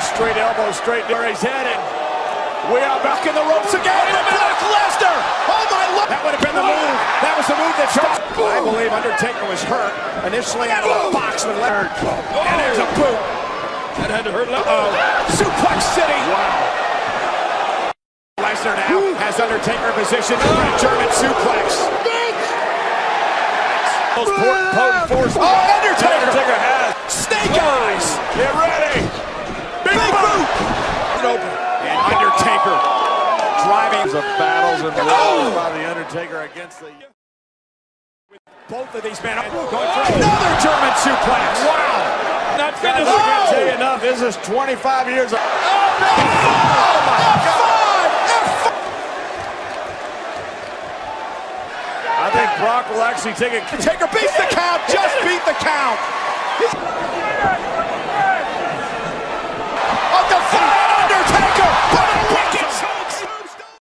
straight elbows straight where he's headed. We are back in the ropes again. And Brock Lesnar. Oh my lord. That would have been the move. That was the move that shot. I believe Undertaker was hurt initially out of the box with Lesnar. And there's a boot. That had to hurt. Uh-oh. Suplex City. Wow. Lesnar now has Undertaker positioned for a German suplex. Most potent, force. Oh. Undertaker driving. Of battles and blows by the Undertaker against the. With both of these men going for another German suplex. Wow. Not finished. I can't tell you enough. This is 25 years. Of- oh, no. oh my God. I think Brock will actually take it. Taker beats the count. Just beat the count.